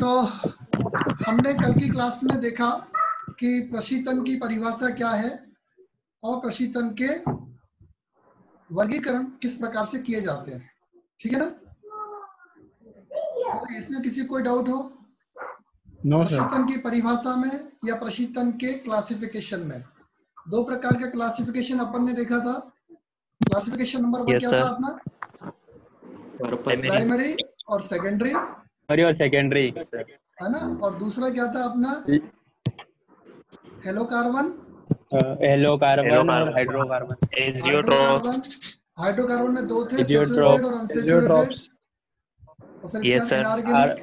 तो हमने कल की क्लास में देखा कि प्रशीतन की परिभाषा क्या है और प्रशीतन के वर्गीकरण किस प्रकार से किए जाते हैं। ठीक है ना? तो इसमें किसी कोई डाउट हो? नो सर प्रशीतन की परिभाषा में या प्रशीतन के क्लासिफिकेशन में? दो प्रकार का क्लासिफिकेशन अपन ने देखा था। क्लासिफिकेशन नंबर वन Yes, क्या sir. था अपना? प्राइमरी और सेकेंडरी प्राइमरी और सेकेंडरी है ना और दूसरा क्या था अपना हेलो कार्बन हेलो कार्बन और हाइड्रोकार्बन Azeotrope. हाइड्रोकार्बन में दो थे. सैचुरेटेड और अनसैचुरेटेड और फिर इसके बाद इनऑर्गेनिक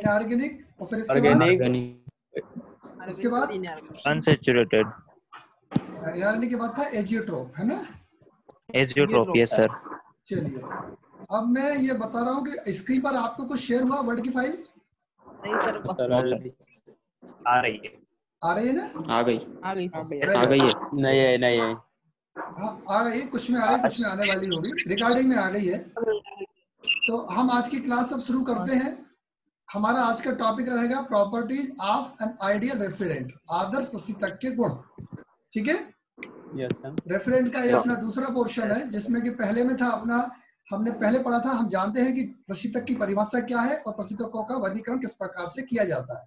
इनऑर्गेनिक और फिर इसके बाद. उसके बाद. इनऑर्गेनिक के बाद था एजियोट्रोप है ना Azeotrope. Yes, sir. चलिए अब मैं ये बता रहा हूँ कि स्क्रीन पर आपको कुछ शेयर हुआ वर्ड की फ़ाइल नहीं सर आ रही है। आ रही है। ना? आ गई। Very आ गई है। नहीं है नहीं है हाँ आ गई कुछ में आ गई कुछ में आने वाली होगी। रिकॉर्डिंग में आ गई है। तो हम आज की क्लास अब शुरू करते हैं। हमारा आज का टॉपिक रहेगा properties of an ideal refrigerant आदर्श प्रशीतक के गुण। ठीक है? यस रेफरेंट का ये अपना दूसरा पोर्शन है जिसमें कि पहले में था अपना हमने पहले पढ़ा था हम जानते हैं कि प्रशीतक की परिभाषा क्या है और प्रशीतकों का वर्गीकरण किस प्रकार से किया जाता है।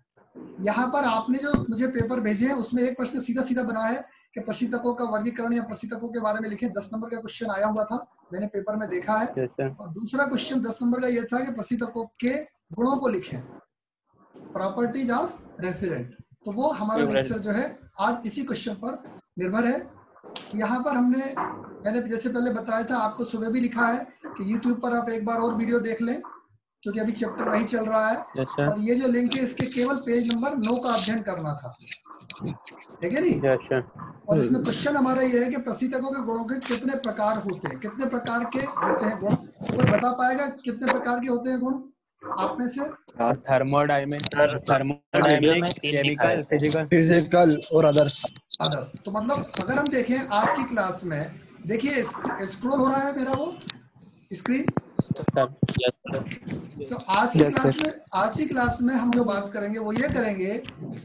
यहाँ पर आपने जो मुझे पेपर भेजे हैं उसमें एक प्रश्न सीधा सीधा बना है कि प्रशीतकों का वर्गीकरण या प्रशीतकों के बारे में लिखे। दस नंबर का क्वेश्चन आया हुआ था मैंने पेपर में देखा है। और दूसरा क्वेश्चन दस नंबर का यह था कि प्रशीतकों के गुणों को लिखे। प्रॉपर्टीज़ ऑफ़ रेफरेंट तो वो हमारा लेक्चर जो है आज इसी क्वेश्चन पर निर्भर है। यहाँ पर हमने मैंने जैसे पहले बताया था आपको सुबह भी लिखा है कि YouTube पर आप एक बार और वीडियो देख लें क्योंकि अभी चैप्टर वही चल रहा है। यस और ये जो लिंक है इसके केवल पेज नंबर नौ का अध्ययन करना था। ठीक है नहीं? यस और इसमें क्वेश्चन हमारा ये है कि प्रशीतकों के गुणों के कितने प्रकार होते हैं? कितने प्रकार के होते हैं गुण? कोई बता पाएगा कितने प्रकार के होते हैं गुण? आप में से? फ़िज़िकल और अदर्स अदर्स तो मतलब अगर हम देखें आज की क्लास में देखिए स्क्रॉल हो रहा है मेरा वो स्क्रीन सर तो आज की Yes, क्लास में आज की क्लास में हम जो बात करेंगे वो ये करेंगे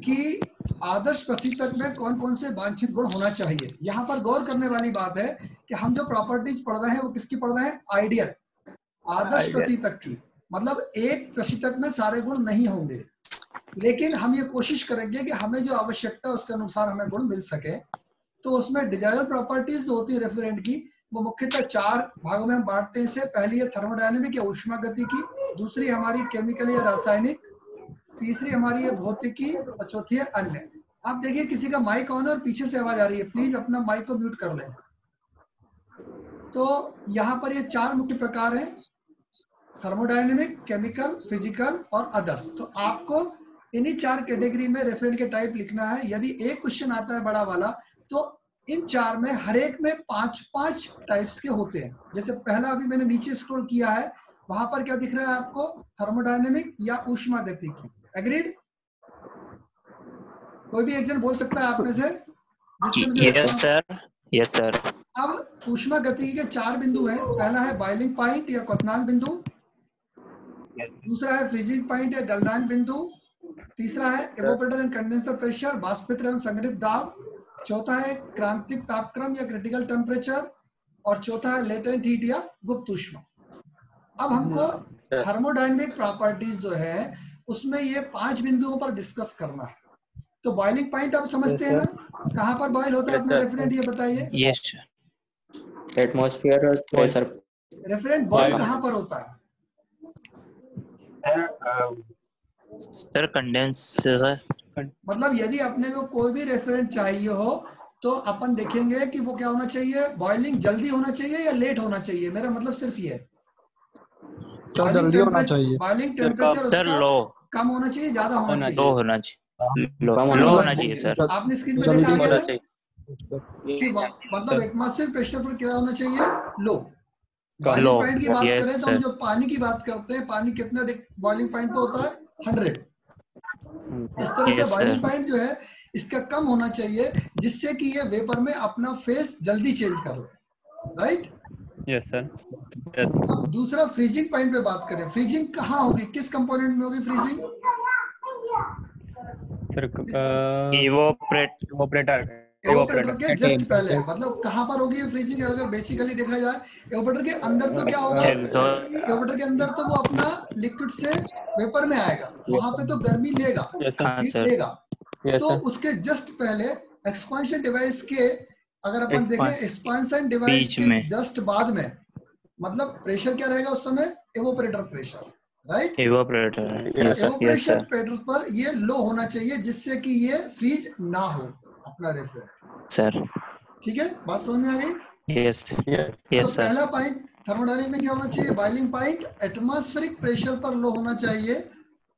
कि आदर्श प्रशीतक में कौन कौन से वांछित गुण होना चाहिए। यहाँ पर गौर करने वाली बात है कि हम जो प्रॉपर्टीज़ पढ़ रहे हैं वो किसकी पढ़ रहे हैं? आइडियल आदर्श. प्रशीतक की। मतलब एक प्रशीतक में सारे गुण नहीं होंगे। लेकिन हम ये कोशिश करेंगे कि हमें जो आवश्यकता है उसके अनुसार हमें गुण मिल सके। तो उसमें डिज़ायर प्रॉपर्टीज़ होती है रेफरेंट की। वो मुख्यतः चार भागों में हम बांटते हैं। इसे पहली है थर्मोडायनेमिक या ऊष्मा गति की। दूसरी हमारी केमिकल या रासायनिक। तीसरी हमारी है भौतिकी, और चौथी है अन्य। आप देखिए किसी का माइक ऑन और पीछे से आवाज़ आ रही है। प्लीज़ अपना माइक को म्यूट कर लें। तो यहाँ पर ये चार मुख्य प्रकार हैं। थर्मोडायनेमिक केमिकल फ़िज़िकल और अदर्स तो आपको इन्हीं चार कैटेगरी में रेफरेंट के टाइप लिखना है। यदि एक क्वेश्चन आता है बड़ा वाला तो इन चार में हर एक में पाँच पाँच टाइप्स के होते हैं। जैसे पहला अभी मैंने नीचे स्क्रॉल किया है वहाँ पर क्या दिख रहा है आपको? थर्मोडायनेमिक या ऊष्मा गति की एग्रीड कोई भी एक जन बोल सकता है आप में से? Yes, sir. अब ऊष्मा गति के चार बिंदु हैं। पहला है बॉइलिंग पॉइंट या क्वथनांक बिंदु। दूसरा है फ्रीजिंग पॉइंट या गलनांक बिंदु। तीसरा है एवोपरेटर एंड कंडेंसर प्रेशर बाष्पित्र एवं संग्रहित दाब। चौथा है क्रांतिक तापक्रम या क्रिटिकल टेम्परेचर और चौथा है लेटेंट हीट या गुप्त ऊष्मा अब हमको थर्मोडायनेमिक प्रॉपर्टीज़ जो है उसमें ये पाँच बिंदुओं पर डिस्कस करना है। तो बॉइलिंग पॉइंट आप समझते हैं ना? कहाँ पर बॉइल होता है अपना रेफरेंट ये बताइए। Sir. Atmosphere pressure refrigerant boil कहाँ पर होता है? Sir, condenser. मतलब यदि अपने को कोई भी रेफरेंट चाहिए हो तो अपन देखेंगे कि वो क्या होना चाहिए? बॉइलिंग जल्दी होना चाहिए या लेट होना चाहिए? मेरा मतलब सिर्फ़ ये। सर जल्दी होना चाहिए। Boiling temperature low. कम होना चाहिए ज़्यादा होना चाहिए? Low होना चाहिए. Low होना चाहिए, sir. आपने स्क्रीन पे देखा होना चाहिए। कि मतलब एटमॉस्फेयर प्रेशर पर क्या होना चाहिए? लो बॉइलिंग पॉइंट की बात करें तो हम. जो पानी की बात करते हैं पानी कितना बॉइलिंग पॉइंट पे होता है? हंड्रेड इस तरह से Yes. बॉइलिंग पॉइंट जो है इसका कम होना चाहिए जिससे कि ये वेपर में अपना फेस जल्दी चेंज कर ले। राइट यस सर अब दूसरा फ्रीजिंग पॉइंट पे बात करें। फ्रीजिंग कहाँ होगी? किस कंपोनेंट में होगी फ्रीजिंग ऑपरेटर एवोपरेटर के जस्ट पहले मतलब कहाँ पर होगी ये फ्रीजिंग अगर बेसिकली देखा जाए एवोपरेटर के अंदर तो क्या होगा? एवोपरेटर के अंदर तो वो अपना लिक्विड से वेपर में आएगा। वहाँ पे तो गर्मी लेगा यस सर हाँ हीट सर लेगा। तो उसके जस्ट पहले एक्सपांशन डिवाइस के अगर अपन देखें एक्सपांशन डिवाइस के जस्ट बाद में मतलब प्रेशर क्या रहेगा उस समय? Evaporator pressure right evaporation pressure पर ये लो होना चाहिए जिससे कि ये फ्रीज ना हो अपना रेफ्रिजरेटर sir ठीक है? बात समझ में आ गई? Yes यस yes तो पहला पॉइंट थर्मोडायनेमिक में क्या होना चाहिए? बॉइलिंग पॉइंट एटमॉस्फेरिक प्रेशर पर लो होना चाहिए।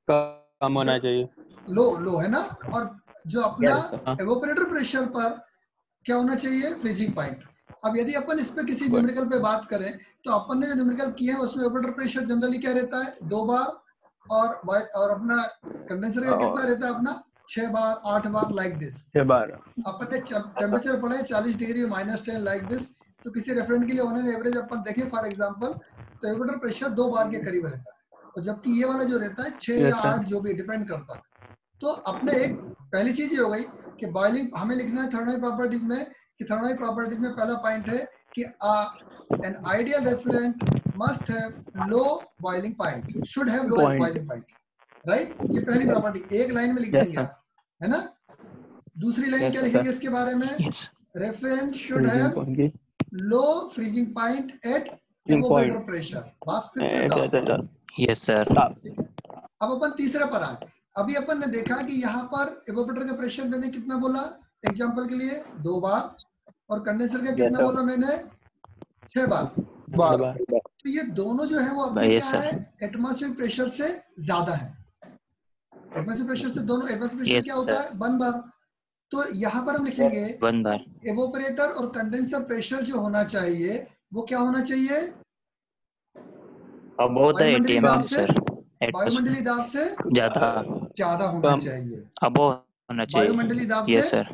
कम होना चाहिए। लो लो है ना? और जो अपना Yes, एवोपरेटर प्रेशर पर क्या होना चाहिए? फ्रीजिंग पॉइंट अब यदि अपन इस पे किसी. न्यूमेरिकल पे बात करें तो अपन ने जो न्यूमेरिकल किया है उसमें एवोपरेटर प्रेशर जनरली क्या रहता है? दो बार और और अपना कंडेंसर का कितना रहता है अपना? छह बार आठ बार लाइक दिस छह बार। अपन ने टेम्परेचर पढ़ा है चालीस degree minus ten like this तो किसी रेफरेंट के लिए उन्होंने एवरेज अपन देखें फॉर एग्ज़ाम्पल तो एवोपरेटर प्रेशर दो बार के करीब रहता है। और जबकि ये वाला जो रहता है छह या आठ जो भी डिपेंड करता है। तो अपने एक पहली चीज़ ये हो गई कि बॉइलिंग हमें लिखना है थर्मोडाइनमिक प्रॉपर्टीज़ में कि थर्मोडाइनमिक प्रॉपर्टीज़ में पहला पॉइंट है कि an ideal refrigerant must have low boiling point should have low boiling point right ये पहली प्रॉपर्टी एक लाइन में लिख देंगे आप, है ना? दूसरी लाइन Yes, क्या लिखेंगे इसके बारे में? Refrigerant should have low freezing point at pressure ठीक है अब अपन तीसरे पर आए। अभी अपन ने देखा कि यहाँ पर एवोपरेटर का प्रेशर मैंने कितना बोला? एग्जांपल के लिए दो बार। और कंडेंसर का कितना. बोला मैंने? छह बार। बार। तो ये दोनों जो है वो अपने क्या है? एटमॉस्फेयर प्रेशर से ज़्यादा है। एटमॉस्फेयर प्रेशर से दोनों एटमॉस्फेयर प्रेशर Yes, क्या होता है? One bar. तो यहाँ पर हम लिखेंगे one bar एवोपरेटर और कंडेंसर प्रेशर जो होना चाहिए वो क्या होना चाहिए? above the वायुमंडलीय ATM दाब से वायुमंडलीय दाब से ज़्यादा। ज़्यादा होना। चाहिए। above होना चाहिए। वायुमंडलीय दाब से sir.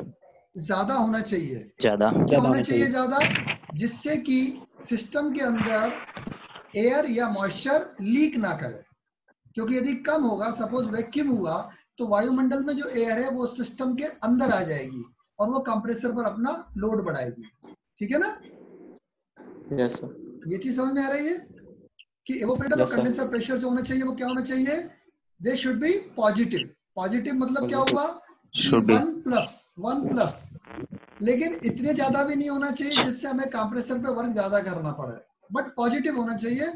ज़्यादा होना चाहिए। ज़्यादा। क्यों ज़्यादा होना चाहिए। ज़्यादा? जिससे कि सिस्टम के अंदर एयर या मॉइस्चर लीक ना करे। क्योंकि यदि कम होगा सपोज़ वैक्यूम हुआ तो वायुमंडल में जो एयर है वो सिस्टम के अंदर आ जाएगी और वो कंप्रेसर पर अपना लोड बढ़ाएगी। ठीक है ना? यस सर ये चीज़ समझ में आ रही है? कि एवोपरेटर Yes. कंडेंसर प्रेशर जो होना चाहिए वो क्या होना चाहिए? They should be positive positive मतलब क्या. हुआ? वन प्लस वन प्लस लेकिन इतने ज़्यादा भी नहीं होना चाहिए जिससे हमें कंप्रेसर पे वर्क ज़्यादा करना पड़े। बट पॉजिटिव होना चाहिए।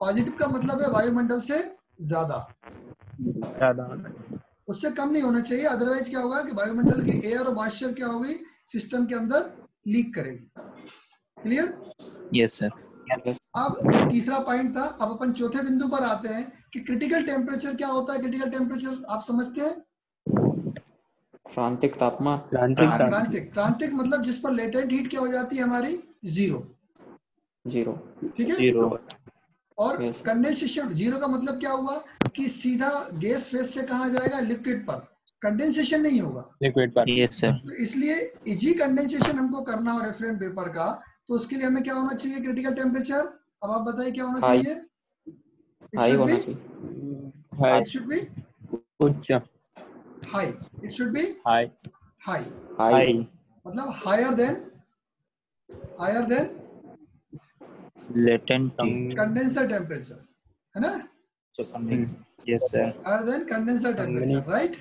पॉजिटिव का मतलब है वायुमंडल से ज़्यादा। ज़्यादा। उससे कम नहीं होना चाहिए अदरवाइज़ क्या होगा कि वायुमंडल की एयर और मॉइस्चर क्या होगी सिस्टम के अंदर लीक करेगी। Clear yes sir. अब तीसरा पॉइंट था अब अपन चौथे बिंदु पर आते हैं कि क्रिटिकल टेम्परेचर क्या होता है? क्रिटिकल टेम्परेचर आप समझते हैं? क्रांतिक तापमान। क्रांतिक हाँ, क्रांतिक क्रांतिक मतलब जिस पर लेटेंट हीट क्या हो जाती है हमारी? ज़ीरो ज़ीरो ठीक है? ज़ीरो और Yes. कंडेंसेशन ज़ीरो का मतलब क्या हुआ कि सीधा गैस फेस से कहा जाएगा? लिक्विड पर। कंडेंसेशन नहीं होगा। लिक्विड पर। Yes sir. तो इसलिए इजी कंडेंसेशन हमको करना हो रेफरेंट पेपर का तो उसके लिए हमें क्या होना चाहिए? क्रिटिकल टेम्परेचर अब आप बताइए क्या होना चाहिए? हाई होना चाहिए। इट शुड बी उच्च high it should be high high high high मतलब higher than higher than latent heat. Condenser temperature है ना? Yes sir. Higher than condenser temperature right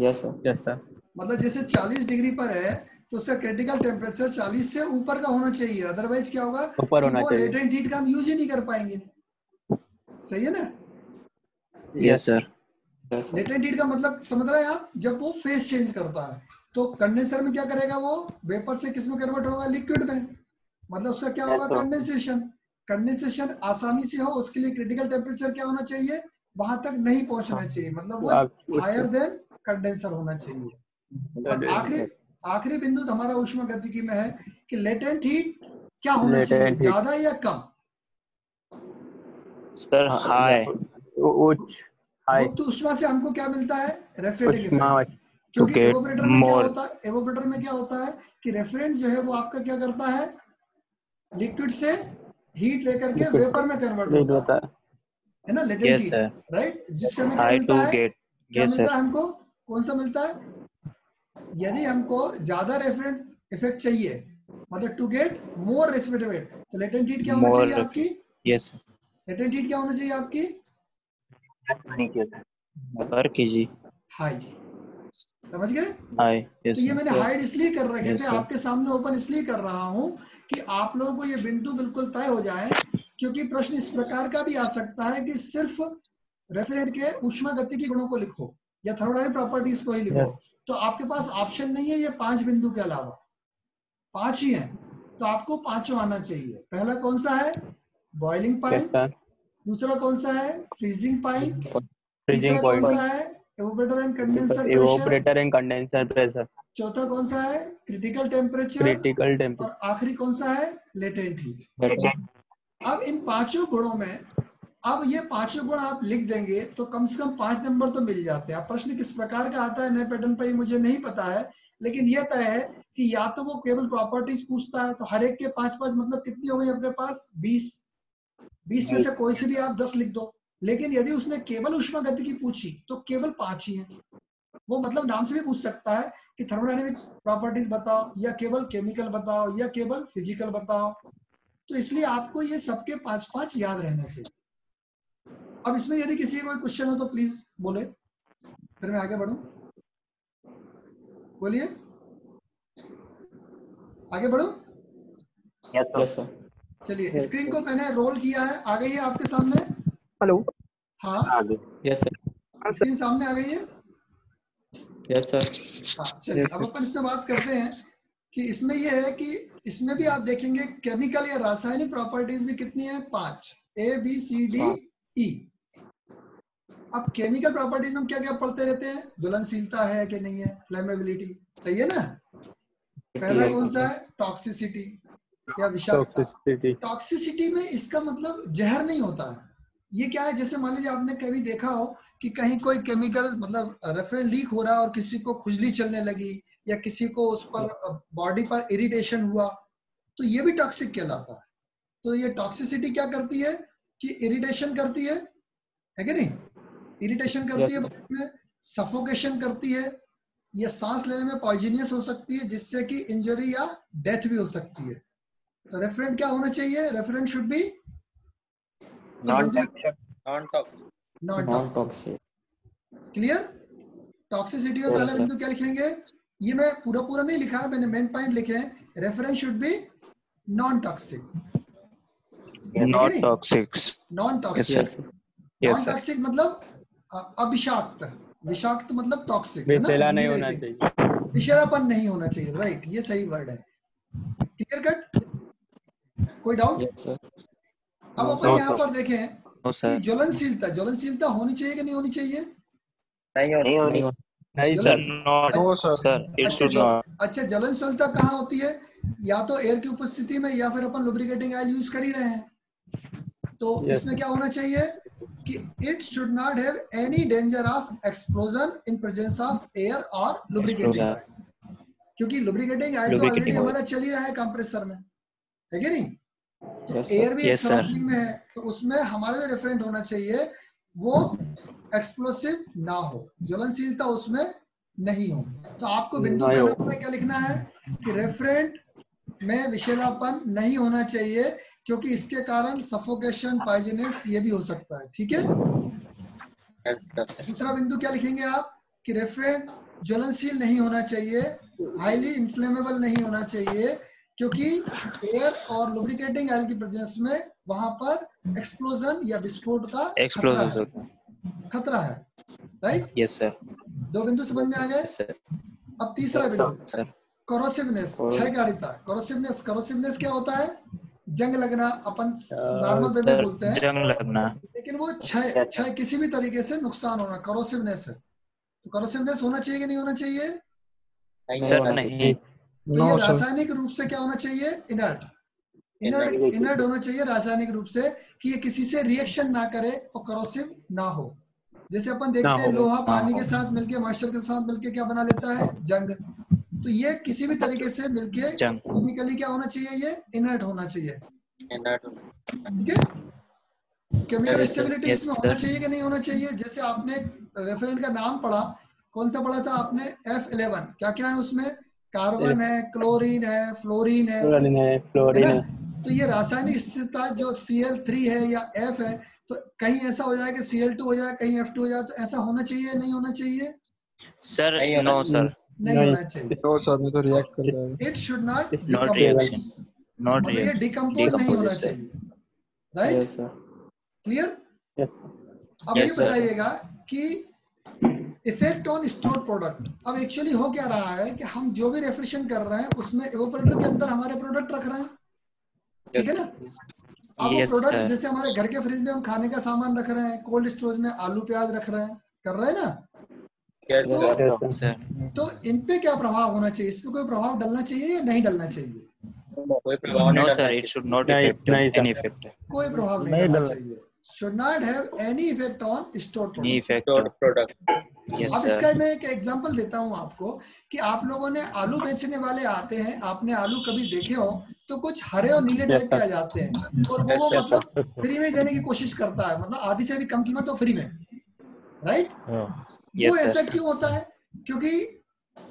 yes sir yes sir मतलब जैसे 40 degree पर है तो उसका क्रिटिकल टेम्परेचर 40 से ऊपर का होना चाहिए। अदरवाइज़ क्या होगा? ऊपर होना वो चाहिए। लेटेंट हीट का हम यूज़ ही नहीं कर पाएँगे। सही है ना? यस सर लेटेंट हीट का मतलब समझ रहे हैं आप? जब वो फेस चेंज करता है तो कंडेंसर में क्या करेगा वो? वेपर से किसमें कन्वर्ट होगा? लिक्विड में। मतलब उसका क्या होगा? कंडेंसेशन कंडेंसेशन आसानी से हो उसके लिए क्रिटिकल टेम्परेचर क्या होना चाहिए? वहाँ तक नहीं पहुँचना चाहिए। मतलब वो हायर देन कंडेंसर होना चाहिए। और आखिरी आखिरी बिंदु हमारा ऊष्मा गतिकी में है कि लेटेंट हीट क्या होना चाहिए? ज़्यादा या कम? Sir high उच्च। हाई मुक्त ऊष्मा से हमको क्या मिलता है? रेफ्रिजरेटिंग उष्मा। क्योंकि एवोपरेटर में क्या होता है? एवोपरेटर में क्या होता है कि रेफरेंट जो है वो आपका क्या करता है? लिक्विड से हीट लेकर के वेपर में कन्वर्ट होता है। होता। है है ना लेटेंट yes हीट राइट जिससे हमें क्या मिलता है? get क्या yes मिलता है हमको? कौन सा मिलता है? यदि हमको ज़्यादा रेफरेंट इफ़ेक्ट चाहिए मतलब to get more respiratory rate तो लेटेंट हीट क्या होनी चाहिए आपकी? sir. लेटेंट हीट क्या होनी चाहिए आपकी? Per kg हाई समझ गए? तो ये मैंने हाइड इसलिए कर रखे थे आपके सामने ओपन इसलिए कर रहा हूँ कि आप लोगों को ये बिंदु बिल्कुल तय हो जाए क्योंकि प्रश्न इस प्रकार का भी आ सकता है कि सिर्फ़ रेफरेंट के उष्मा गति के गुणों को लिखो या थर्मोडायनामिक प्रॉपर्टीज़ को ही लिखो। तो आपके पास ऑप्शन नहीं है ये पाँच बिंदु के अलावा। पाँच ही है। तो आपको पाँचों आना चाहिए। पहला कौन सा है? बॉइलिंग पॉइंट दूसरा कौन सा है? फ्रीजिंग पॉइंट तीसरा कौन सा है? Evaporator and condenser pressure evaporator and condenser pressure. चौथा कौन सा है? Critical temperature critical temperature. और आखिरी कौन सा है? लेटेंट हीट अब इन पाँचों गुणों में अब ये पाँचों गुण आप लिख देंगे तो कम से कम पाँच नंबर तो मिल जाते हैं। प्रश्न किस प्रकार का आता है? नए पैटर्न पर मुझे नहीं पता है लेकिन यह तय है कि या तो वो केवल प्रॉपर्टीज़ पूछता है तो हर एक के पाँच पाँच मतलब कितनी हो गई अपने पास? बीस। बीस में से कोई से भी आप दस लिख दो। लेकिन यदि उसने केवल उष्मा गति की पूछी तो केवल पाँच ही है। वो मतलब नाम से भी पूछ सकता है कि थर्मोडायनेमिक प्रॉपर्टीज़ बताओ या केवल केमिकल बताओ या केवल फ़िज़िकल बताओ। तो इसलिए आपको ये सबके पाँच पाँच याद रहना चाहिए। अब इसमें यदि किसी का कोई क्वेश्चन हो तो प्लीज़ बोले। फिर मैं आगे बढ़ू। बोलिए। आगे बढ़ू? यस सर चलिए स्क्रीन को मैंने रोल किया है। आ गई है आपके सामने। हेलो हाँ। यस सर स्क्रीन सामने आ गई है? यस सर हाँ चलिए अब अपन इसमें बात करते हैं कि इसमें यह है कि इसमें भी आप देखेंगे केमिकल या रासायनिक प्रॉपर्टीज़ भी कितनी है? पाँच। A B C D E अब केमिकल प्रॉपर्टीज़ में हम क्या क्या पढ़ते रहते हैं? ज्वलनशीलता है कि नहीं है? फ्लेमेबिलिटी सही है ना? पहला कौन सा है? टॉक्सिसिटी या विषाक्तता। टॉक्सिसिटी में इसका मतलब जहर नहीं होता है। ये क्या है? जैसे मान लीजिए आपने कभी देखा हो कि कहीं कोई केमिकल मतलब रेफरेंट लीक हो रहा है और किसी को खुजली चलने लगी या किसी को उस पर बॉडी पर इरिटेशन हुआ तो ये भी टॉक्सिक कहलाता है। तो ये टॉक्सिसिटी क्या करती है कि इरिटेशन करती है? है कि नहीं? इरिटेशन करती है में सफोकेशन करती है या सांस लेने में पॉइजनियस हो सकती है जिससे कि इंजरी या डेथ भी हो सकती है। तो रेफरेंट क्या होना चाहिए? Refrigerant should be non non toxic toxic clear toxicity Yes, पहला बिंदु क्या लिखेंगे? ये मैं पूरा पूरा नहीं लिखा है मैंने मेन पॉइंट लिखे हैं। Reference should be non toxic non toxic yes yes non toxic मतलब अ, अविषाक्त विषाक्त मतलब टॉक्सिक है ना? नहीं होना चाहिए। विषैलापन नहीं होना चाहिए राइट ये सही वर्ड है। क्लियर कट कोई डाउट यस सर अब अपन यहाँ पर देखें ज्वलनशीलता ज्वलनशीलता होनी चाहिए कि नहीं होनी चाहिए? नहीं होनी नहीं हो नहीं sir sir. not no sir sir it अच्छा अच्छा ज्वलनशीलता कहाँ होती है? या तो एयर की उपस्थिति में या फिर अपन लुब्रिकेटिंग ऑयल यूज़ कर ही रहे हैं। तो Yes. इसमें क्या होना चाहिए कि it should not have any danger of explosion in presence of air और लुब्रिकेटिंग ऑयल क्योंकि लुब्रिकेटिंग ऑयल तो ऑलरेडी हमारा चल ही रहा है कंप्रेसर में। है कि नहीं. एयर भी Yes. में है तो उसमें हमारा जो रेफरेंट होना चाहिए वो एक्सप्लोसिव ना हो। ज्वलनशीलता उसमें नहीं हो। तो आपको बिंदु पता है। क्या लिखना है? कि रेफरेंट में विषैलापन नहीं होना चाहिए क्योंकि इसके कारण सफोकेशन पाइजनेस ये भी हो सकता है। ठीक है? दूसरा बिंदु क्या लिखेंगे आप? कि रेफरेंट ज्वलनशील नहीं होना चाहिए हाईली इन्फ्लेमेबल नहीं होना चाहिए क्योंकि एयर और लुब्रिकेटिंग ऑयल की प्रेजेंस में वहाँ पर एक्सप्लोजन या विस्फोट का है। खतरा है राइट yes sir. दो बिंदु समझ में आ गए? Yes अब तीसरा बिंदु। कोरोसिवनेस और- क्षयकारिता। कोरोसिवनेस कोरोसिवनेस क्या होता है? जंग लगना अपन नॉर्मल वे में बोलते हैं। जंग लगना। लेकिन वो क्षय क्षय किसी भी तरीके से नुकसान होना करोसिवनेस है। तो करोसिवनेस होना चाहिए कि नहीं होना चाहिए? नहीं होना नहीं। तो ये रासायनिक रूप से क्या होना चाहिए? इनर्ट इनर्ट इनर्ट होना चाहिए रासायनिक रूप से कि ये किसी से रिएक्शन ना करे और करोसिव ना हो। जैसे अपन देखते हैं लोहा पानी के साथ मिलके मॉइस्चर के साथ मिलके क्या बना लेता है? जंग। तो ये किसी भी तरीके से मिलके केमिकली क्या होना चाहिए ये? इनर्ट होना चाहिए। ठीक है? केमिकल स्टेबिलिटी इसमें होना चाहिए कि नहीं होना चाहिए? जैसे आपने रेफरेंट का नाम पढ़ा कौन सा पढ़ा था आपने? एफ़ इलेवन क्या क्या है उसमें? कार्बन है क्लोरीन है फ्लोरीन है फ्लोरीन है है फ्लोरीन है। तो ये रासायनिक स्थिरता जो Cl3 है या F है तो कहीं ऐसा हो जाए कि Cl2 हो जाए कहीं F2 हो जाए तो ऐसा होना चाहिए नहीं होना चाहिए? सर नहीं होना नो सर नहीं। होना चाहिए। तो साथ में तो रिएक्ट कर जाएगा it should not Not reaction. Not ये डिकम्पोज नहीं होना चाहिए। राइट क्लियर यस अब ये बताइएगा कि इफ़ेक्ट ऑन स्टोर प्रोडक्ट अब एक्चुअली हो क्या रहा है कि हम जो भी रेफ्रिजरेशन कर रहे हैं उसमें एवोपरेटर के अंदर हमारे प्रोडक्ट रख रहे हैं। ठीक है ना? अब वो Yes, प्रोडक्ट जैसे हमारे घर के फ्रिज में हम खाने का सामान रख रहे हैं कोल्ड स्टोरेज में आलू प्याज रख रहे हैं कर रहे हैं ना? Yes, तो. सर तो इन पे क्या प्रभाव होना चाहिए? इस पे कोई प्रभाव डालना चाहिए या नहीं डलना चाहिए? कोई प्रभाव नहीं नहीं, नहीं, कोई प्रभाव नहीं डलना। चाहिए। Should not have any effect on store any product Stored effect product. Yes अब इसका मैं एक एग्जांपल देता हूँ आपको कि आप लोगों ने आलू बेचने वाले आते हैं आपने आलू कभी देखे हो तो कुछ हरे और नीले टाइप के आ जाते हैं। और वो वो मतलब फ्री में देने की कोशिश करता है मतलब आधी से भी कम कीमत तो फ्री में। राइट वो ऐसा क्यों होता है? क्योंकि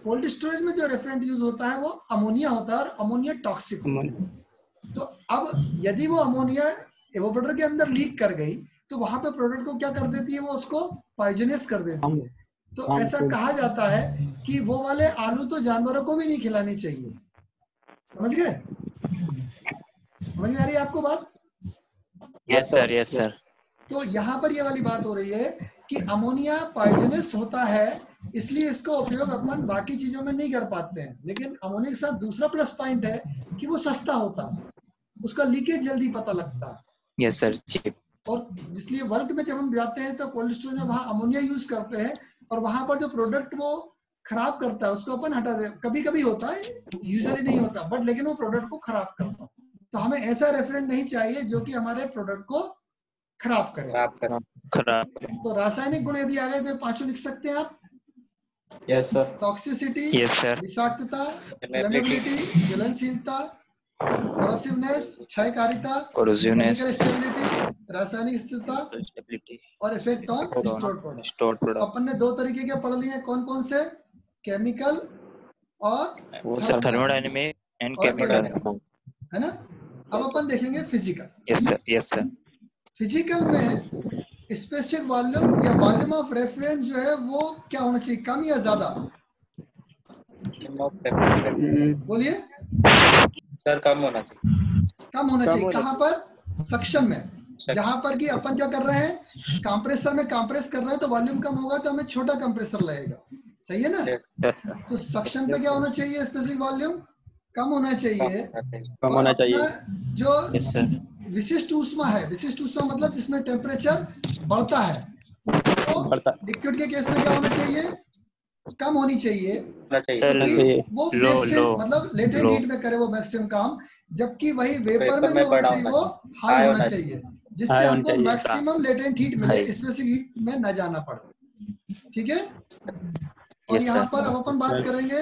कोल्ड स्टोरेज में जो रेफरेंट यूज़ होता है वो अमोनिया होता है और अमोनिया टॉक्सिक होता है। तो अब यदि वो अमोनिया एवोपरेटर के अंदर लीक कर गई तो वहाँ पे प्रोडक्ट को क्या कर देती है वो उसको पॉइजनस कर देती है। तो ऐसा कहा जाता है कि वो वाले आलू तो जानवरों को भी नहीं खिलानी चाहिए। समझ गए? समझ में आ रही है आपको बात? यस सर यस सर तो यहाँ पर ये वाली बात हो रही है कि अमोनिया पॉइजनस होता है इसलिए इसका उपयोग अपन बाकी चीज़ों में नहीं कर पाते हैं। लेकिन अमोनिया के साथ दूसरा प्लस पॉइंट है कि वो सस्ता होता है। उसका लीकेज जल्दी पता लगता है। यस सर चीप और इसलिए वर्क में जब हम जाते हैं तो कोल्ड स्टोरेज में वहाँ अमोनिया यूज़ करते हैं और वहाँ पर जो प्रोडक्ट वो खराब करता है उसको अपन हटा दे कभी कभी होता है यूजली नहीं होता बट लेकिन वो प्रोडक्ट को खराब करता है। तो हमें ऐसा रेफरेंट नहीं चाहिए जो कि हमारे प्रोडक्ट को खराब करे। खराब तो रासायनिक गुण यदि आ गए तो पाँचों लिख सकते हैं आप? Yes, sir. Toxicity yes sir विषाक्तता Flammability. Corrosiveness क्षयकारिता chemical stability रासायनिक स्थिरता stability. और effect on store product stored product. अपन ने दो तरीके के पढ़ लिए कौन कौन से? केमिकल और वो सर thermodynamic and और chemical. chemical, है ना? अब अपन देखेंगे physical yes sir yes sir physical में स्पेसिफिक वॉल्यूम या वॉल्यूम ऑफ़ रेफरेंस जो है वो क्या होना चाहिए? कम या ज़्यादा? बोलिए। सर कम होना चाहिए। कम होना चाहिए। कहाँ पर? सक्शन में। जहाँ पर कि अपन क्या कर रहे हैं कंप्रेसर में कंप्रेस कर रहे हैं तो वॉल्यूम कम होगा तो हमें छोटा कंप्रेसर लगेगा। सही है ना? Yes, तो सक्शन पे क्या होना चाहिए स्पेसिफिक वॉल्यूम? कम होना चाहिए। कम होना चाहिए। जो यस विशिष्ट ऊष्मा है विशिष्ट ऊष्मा मतलब जिसमें टेम्परेचर बढ़ता है तो लिक्विड के केस में क्या होना चाहिए? कम होनी चाहिए। चाहिए। वो लो, फेस से लो, मतलब लेटेंट लो। हीट में करे वो मैक्सिमम काम जबकि वही वेपर में जो होना चाहिए वो हाई होना चाहिए। जिससे हमको मैक्सिमम लेटेंट हीट मिले स्पेसिफिक हीट में न जाना पड़े। ठीक है? और यहाँ पर हम अपन बात करेंगे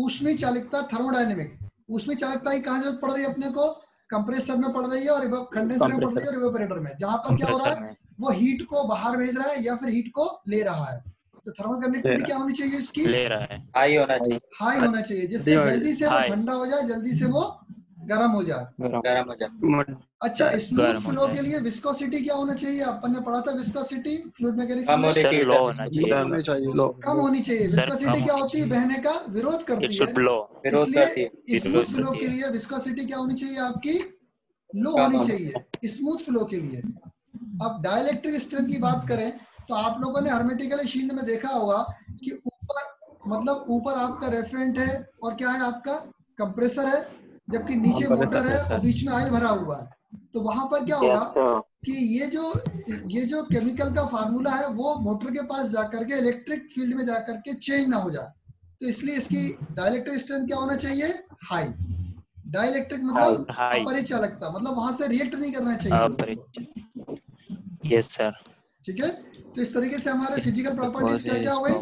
ऊष्मी चालिकता थर्मोडाइनेमिक ऊष्मी चालिकता ही कहाँ ज़रूरत पड़ रही है अपने को? कंप्रेसर में पड़ रही है और कंडेंसर में पड़ रही है और इवेपोरेटर में। जहाँ पर क्या हो रहा है वो हीट को बाहर भेज रहा है या फिर हीट को ले रहा है। तो थर्मल कंडक्टिविटी क्या होनी चाहिए इसकी? ले रहा है। हाई होना चाहिए। हाई होना चाहिए जिससे जल्दी से वो ठंडा हो जाए जल्दी से वो गर्म हो जाए। गर्म। हो जाए। अच्छा स्मूथ फ्लो के लिए विस्कोसिटी क्या होना चाहिए? अपन ने पढ़ा था विस्कोसिटी फ्लूइड मैकेनिक्स कम में। होनी चाहिए। कम होनी चाहिए। विस्कोसिटी क्या होती है? बहने का विरोध करती है। लो विरोध करती है। इसलिए स्मूथ फ्लो के लिए विस्कोसिटी क्या होनी चाहिए आपकी? लो होनी चाहिए। स्मूथ फ्लो के लिए। अब डाइलेक्ट्रिक स्ट्रेंथ की बात करें तो आप लोगों ने हर्मेटिकल शील्ड में देखा होगा कि ऊपर मतलब ऊपर आपका रेफरेंट है और क्या है आपका? कंप्रेसर है जबकि नीचे मोटर है है, और बीच में ऑयल भरा हुआ है। तो वहाँ पर क्या होगा कि ये जो ये जो केमिकल का फार्मूला है वो मोटर के पास जाकर के इलेक्ट्रिक फ़ील्ड में जाकर के चेंज ना हो जाए। तो इसलिए इसकी डायलेक्ट्रिक स्ट्रेंथ क्या होना चाहिए? हाई डाइलेक्ट्रिक मतलब High. अपरिचालकता मतलब वहाँ से रिएक्ट नहीं करना चाहिए। यस सर ठीक है? तो इस तरीके से हमारे फ़िज़िकल प्रॉपर्टीज़ क्या क्या हो गई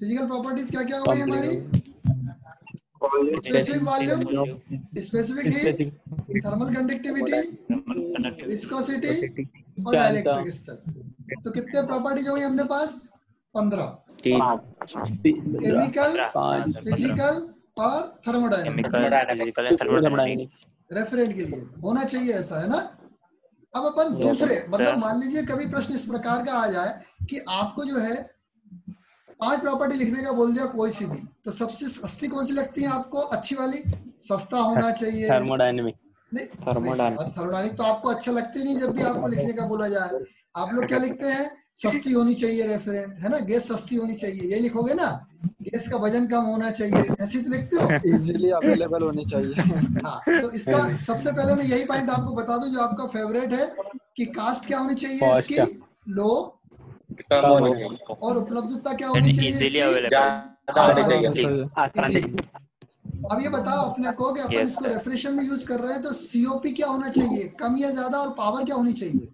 फ़िज़िकल प्रॉपर्टीज़ क्या क्या हो गई हमारी? Specific volume specific heat thermal conductivity viscosity और डाइलेक्ट्रिक स्ट्रेंथ तो कितने प्रॉपर्टीज़ हो गई हमने पास? पंद्रह। केमिकल फ़िज़िकल और थर्मोडाइनमिक रेफरेंट के लिए. होना चाहिए ऐसा है ना? अब अपन दूसरे मतलब मान लीजिए कभी प्रश्न इस प्रकार का आ जाए कि आपको जो है पाँच प्रॉपर्टी लिखने का बोल दिया कोई सी भी तो सबसे सस्ती कौन सी लगती है आपको? अच्छी वाली? सस्ता होना चाहिए. थर्मोडाइनमिक तो आपको अच्छा लगती नहीं जब भी आपको लिखने का बोला जाए। आप लोग क्या लिखते हैं? सस्ती होनी चाहिए रेफरेंट है ना? गैस सस्ती होनी चाहिए ये लिखोगे ना? गैस का वज़न कम होना चाहिए। ऐसे तो लिखते हो? इजीली अवेलेबल होनी चाहिए। हाँ तो इसका सबसे पहले मैं यही पॉइंट आपको बता दूँ जो आपका फेवरेट है कि कास्ट क्या होनी चाहिए इसकी? लो। कम होनी चाहिए? और उपलब्धता क्या होनी चाहिए इजीली अवेलेबल ज़्यादा होनी आसान चाहिए से। चाहिए आसान Easy। अब ये बताओ अपने को कि अपन इसको. रेफ्रिजरेशन में यूज़ कर रहे हैं तो सीओपी क्या होना चाहिए? कम या ज़्यादा और पावर क्या होनी चाहिए?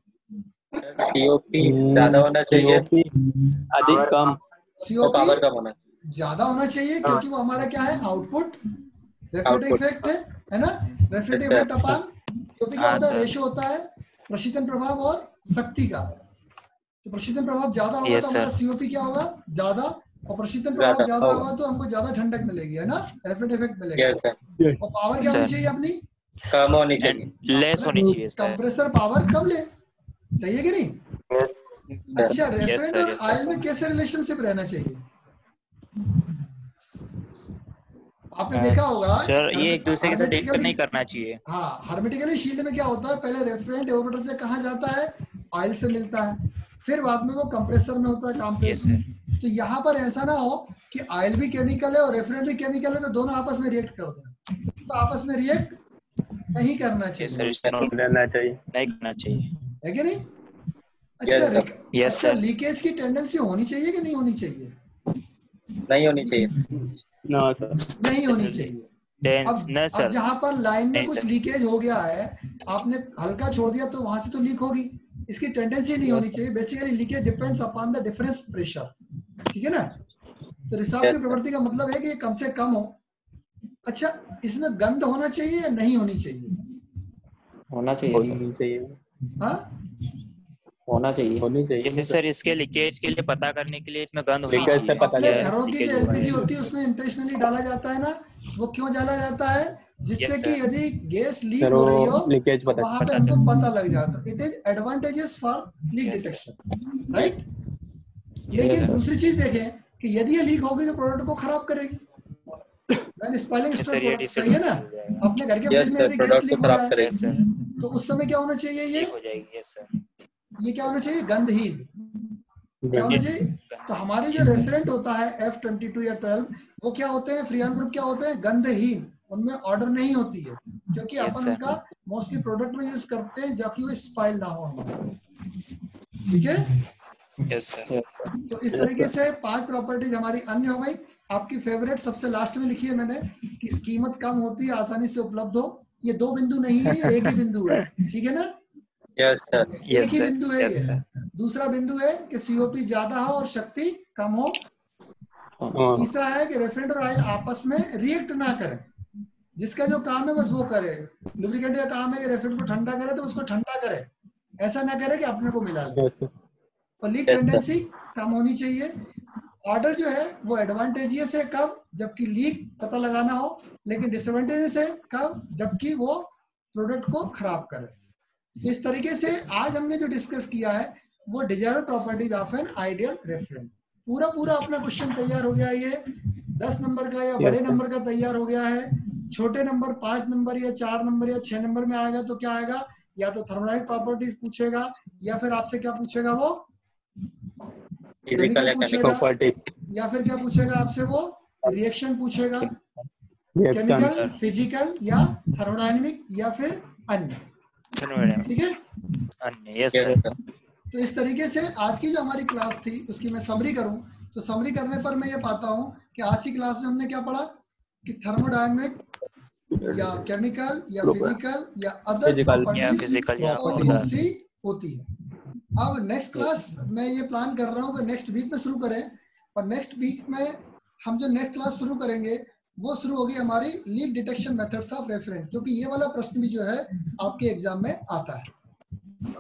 सीओपी ज़्यादा होना चाहिए। अधिक कम। तो पावर कम होना चाहिए। ज़्यादा होना चाहिए क्योंकि वो हमारा क्या है आउटपुट रेफ्रिजरेट Output. इफ़ेक्ट है है ना? Yes, sir. Effect upon COP क्या हाँ, होता है sir. रेशियो होता है प्रशीतन प्रभाव और शक्ति का। तो प्रशीतन प्रभाव ज़्यादा होगा Yes, तो हमारा सीओपी क्या होगा? ज़्यादा। और प्रशीतन प्रभाव ज़्यादा, oh. होगा तो हमको ज़्यादा ठंडक मिलेगी है ना? रेफ्रिजरेट इफ़ेक्ट मिलेगा। यस सर और पावर क्या होनी चाहिए अपनी? कम होनी चाहिए। लेस होनी चाहिए कंप्रेसर पावर कम ले। सही है कि नहीं? अच्छा रेफरेंट और आयल में कैसे रिलेशनशिप रहना चाहिए? आपने देखा होगा सर ये एक दूसरे के साथ देख नहीं करना चाहिए। हाँ हार्मेटिकली शील्ड में क्या होता है? पहले रेफरेंट एवोपरेटर से कहा जाता है? ऑयल से मिलता है। फिर बाद में वो कंप्रेसर में होता है कंप्रेसर सर तो यहाँ पर ऐसा ना हो कि ऑयल भी केमिकल है और रेफरेंट भी केमिकल है तो दोनों आपस में रिएक्ट कर दें। तो आपस में रिएक्ट नहीं करना चाहिए। नहीं करना चाहिए। है कि नहीं? अच्छा Yes, अच्छा लीकेज की टेंडेंसी होनी चाहिए कि नहीं होनी चाहिए? नहीं होनी चाहिए। नो नहीं होनी चाहिए। अब अब सर जहाँ पर लाइन में कुछ लीकेज हो गया है आपने हल्का छोड़ दिया तो वहाँ से तो लीक होगी। इसकी टेंडेंसी नहीं होनी चाहिए। Basically leakage depends upon the difference pressure ठीक है ना? तो रिसाव की प्रवृत्ति का मतलब है कि ये कम से कम हो। अच्छा इसमें गंध होना चाहिए या नहीं होनी चाहिए? होना चाहिए होनी चाहिए। हाँ? होना चाहिए। होनी ये चाहिए सर इसके लीकेज के लिए पता करने के लिए इसमें गंध होनी चाहिए। अपने घरों की जो एलपीजी होती है उसमें इंटेंशनली डाला जाता है ना वो क्यों डाला जाता है? जिससे कि यदि गैस लीक हो रही हो लीकेज तो पता वहाँ पे हमको पता लग जाता है। It is advantages for leak detection right लेकिन दूसरी चीज़ देखें कि यदि ये लीक होगी तो प्रोडक्ट को खराब करेगी। स्पाइलिंग स्टोर सही है ना? अपने घर के फ्रिज में यदि गैस लीक हो खराब जाए करेगा। यस सर तो उस समय क्या होना चाहिए ये? हो जाएगी। सर ये क्या होना चाहिए? गंधहीन। क्या होना चाहिए? तो हमारे जो रेफरेंट होता है एफ़ ट्वेंटी टू या ट्वेल्व वो क्या होते हैं? फ्रियान ग्रुप क्या होते हैं? गंधहीन। उनमें ऑर्डर नहीं होती है। क्योंकि Yes, अपन. उनका मोस्टली प्रोडक्ट में यूज़ करते हैं जबकि वो स्पाइल ना हो ठीक है? सर तो इस तरीके से पाँच प्रॉपर्टीज़ हमारी अन्य हो गई। आपकी फेवरेट सबसे लास्ट में लिखी है मैंने कि कीमत कम होती है आसानी से उपलब्ध हो। ये दो बिंदु नहीं है ये एक ही बिंदु है। ठीक है ना? यस सर एक यस ही बिंदु है सर दूसरा बिंदु है कि सीओपी ज़्यादा हो और शक्ति कम हो। हाँ, तीसरा है कि रेफ्रिजरेटर और ऑयल आपस में रिएक्ट ना करें। जिसका जो काम है बस वो करे। लुब्रिकेंट का काम है कि रेफ्रिजरेटर को ठंडा करे तो उसको ठंडा करे। ऐसा ना करे कि अपने को मिला ले yes, और लीक Yes, टेंडेंसी कम होनी चाहिए। ऑर्डर जो है वो एडवांटेजियस है कब? जबकि लीक पता लगाना हो लेकिन डिसएडवांटेजेस है कब? जबकि वो प्रोडक्ट को खराब करे। तो इस तरीके से आज हमने जो डिस्कस किया है वो desire properties of an ideal refrigerant पूरा पूरा अपना क्वेश्चन तैयार हो गया ये. दस नंबर का या बड़े नंबर का तैयार हो गया है. छोटे नंबर पाँच नंबर या चार नंबर या छह नंबर में आएगा तो क्या आएगा? या तो थर्मोडाइनमिक प्रॉपर्टीज़ पूछेगा या फिर आपसे क्या पूछेगा वो? फ़िज़िकल या पूछेगा। या फिर क्या पूछेगा आपसे वो? रिएक्शन पूछेगा. केमिकल फ़िज़िकल या थर्मोडाइनमिक या फिर अन्य. ठीक है? यस यस सर सर तो इस तरीके से आज की जो हमारी क्लास थी उसकी मैं समरी करूँ। तो समरी करने पर मैं ये पाता हूँ कि आज की क्लास में हमने क्या पढ़ा? कि थर्मोडायनेमिक या केमिकल या फ़िज़िकल या अदर फ़िज़िकल होती है। अब नेक्स्ट क्लास मैं ये प्लान कर रहा हूँ कि नेक्स्ट वीक में शुरू करें। और नेक्स्ट वीक में हम जो नेक्स्ट क्लास शुरू करेंगे वो शुरू होगी हमारी leak detection methods of reference क्योंकि ये वाला प्रश्न भी जो है आपके एग्ज़ाम में आता है।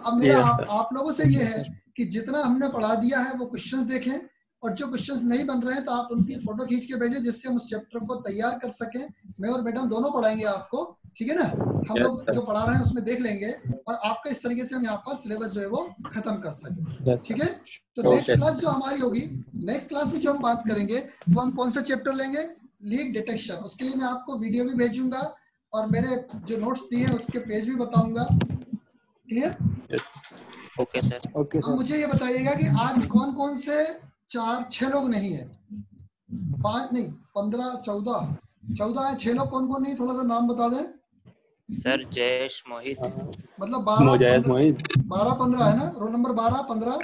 अब मेरा आप, आप लोगों से ये है कि जितना हमने पढ़ा दिया है वो क्वेश्चंस देखें और जो क्वेश्चंस नहीं बन रहे हैं तो आप उनकी फ़ोटो खींच के भेजें जिससे हम उस चैप्टर को तैयार कर सकें। मैं और मैडम दोनों पढ़ाएँगे आपको ठीक है ना? हम Yes, लोग जो पढ़ा रहे हैं उसमें देख लेंगे और आपका इस तरीके से हम यहाँ पर सिलेबस जो है वो खत्म कर सके। ठीक है? तो नेक्स्ट क्लास जो हमारी होगी नेक्स्ट क्लास में जो हम बात करेंगे वो हम कौन सा चैप्टर लेंगे? लीक डिटेक्शन उसके लिए मैं आपको वीडियो भी भेजूँगा और मेरे जो नोट्स दिए हैं उसके पेज भी बताऊँगा। Clear okay sir okay sir मुझे ये बताइएगा कि आज कौन कौन से चार छह लोग नहीं है? पाँच नहीं पंद्रह चौदह। चौदह है छह लोग कौन कौन नहीं? थोड़ा सा नाम बता दें। सर जयेश मोहित मतलब बारह बारह पंद्रह है ना? रोल नंबर बारह पंद्रह।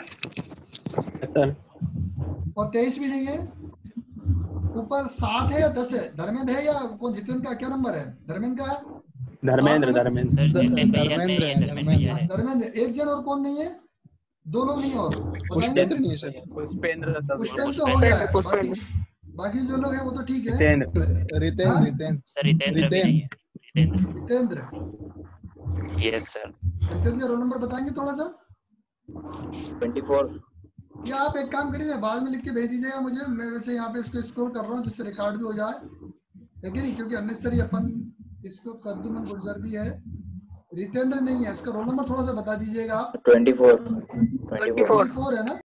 सर और तेईस भी नहीं है? ऊपर सात है या दस है? धर्मेंद्र है या कौन जितेंद्र का क्या नंबर है? धर्मेंद्र का? धर्मेंद्र? धर्मेंद्र। धर्मेंद्र एक जन और कौन नहीं है? दो लोग नहीं और। पुष्पेंद्र नहीं है सर। पुष्पेंद्र पुष्पेंद्र तो हो गया है। बाकी बाकी जो लोग हैं वो तो ठीक है। जितेंद्र। रितेन हाँ? Ritendra Ritendra. Yes sir Jitendra roll number बताएँगे थोड़ा सा? ट्वेंटी फोर या आप एक काम करिए ना बाद में लिख के भेज दीजिएगा मुझे। मैं वैसे यहाँ पे इसको स्कोर कर रहा हूँ जिससे रिकॉर्ड भी हो जाए। है कि नहीं? क्योंकि अननेसरी अपन इसको कद्दू में गुर्जर भी है। रितेंद्र नहीं है इसका रोल नंबर थोड़ा सा बता दीजिएगा आप। Twenty four. Twenty four. Four है ना?